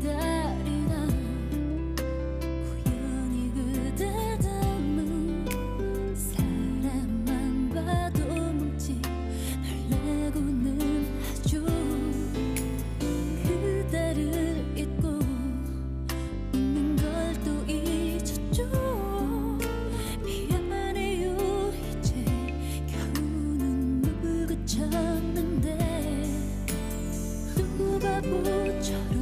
기다리다 우연히 그대 닮은 사람만 봐도 묻지 말라고는 하죠 그대를 잊고 웃는 걸 또 잊었죠. 미안해요. 이제 겨우 눈물 그쳤는데 누가 보처럼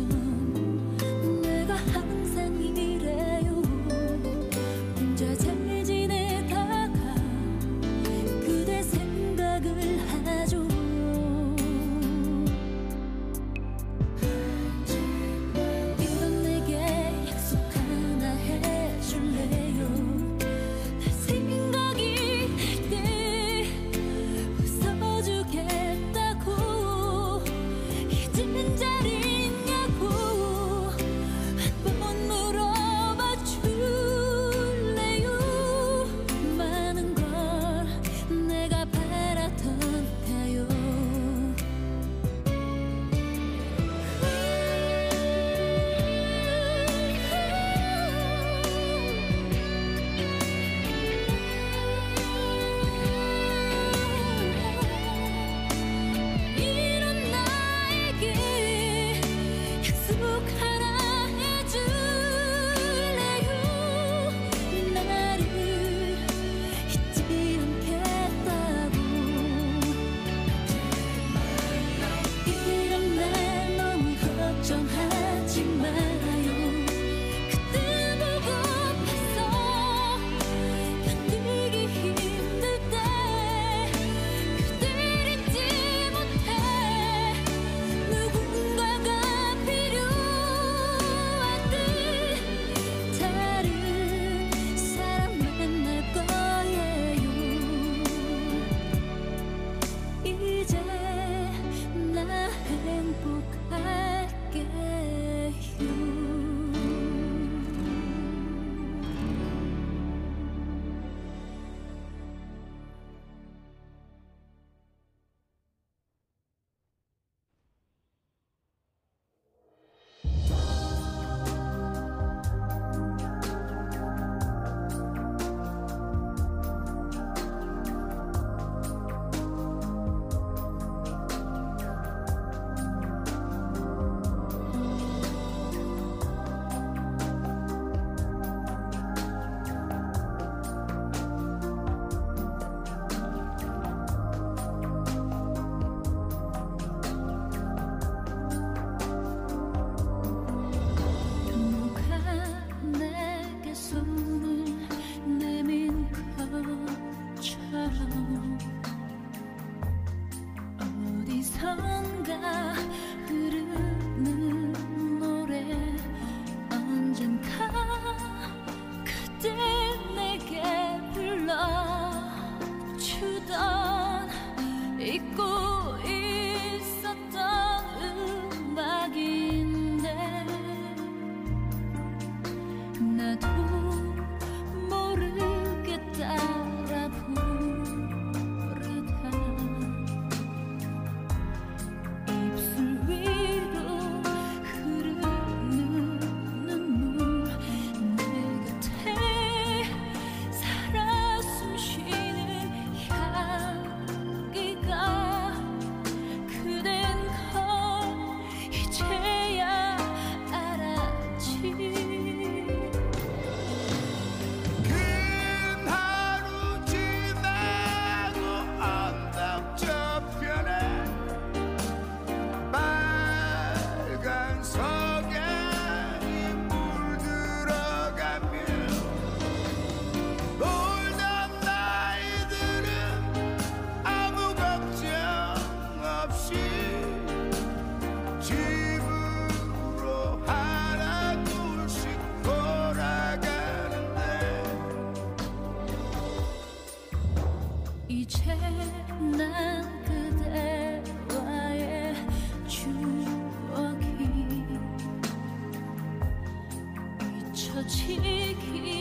지키